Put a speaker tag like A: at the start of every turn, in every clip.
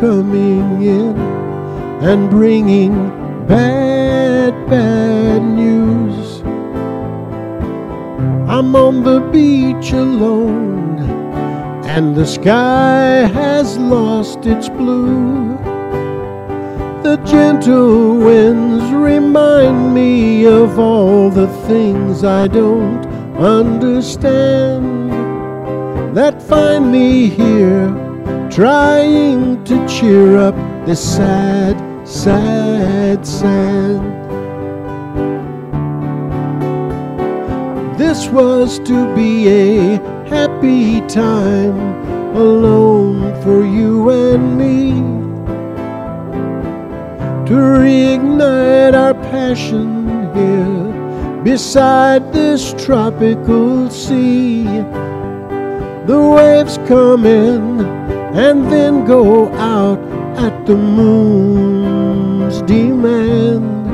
A: coming in and bringing bad, bad news. I'm on the beach alone, and the sky has lost its blue. The gentle winds remind me of all the things I don't understand that find me here trying to cheer up this sad, sad sand. This was to be a happy time alone for you and me to reignite our passion here beside this tropical sea. The waves come in and then go out at the moon's demand.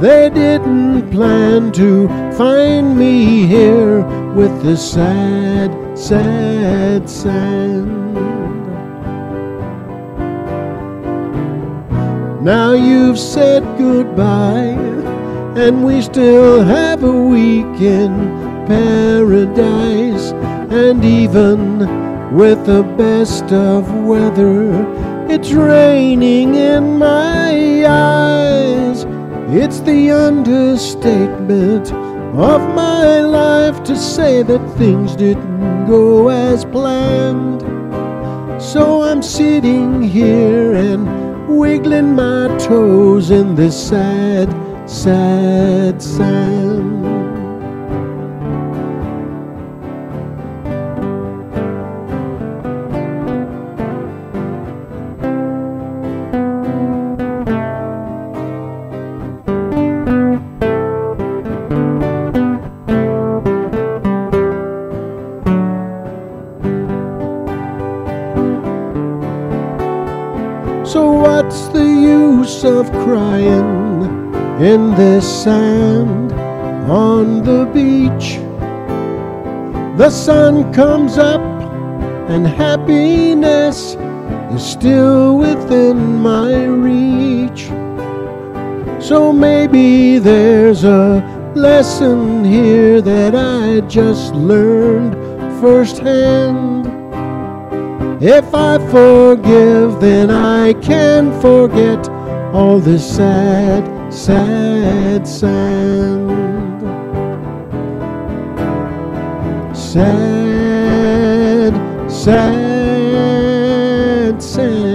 A: They didn't plan to find me here with the sad, sad sand. Now you've said goodbye, and we still have a week in paradise. And even with the best of weather, it's raining in my eyes. It's the understatement of my life to say that things didn't go as planned. So I'm sitting here and wiggling my toes in this sad, sad sand. So what's the use of crying in this sand on the beach? The sun comes up and happiness is still within my reach. So maybe there's a lesson here that I just learned firsthand. If I forgive, then I can forget all this sad, sad sand. Sad, sad sand.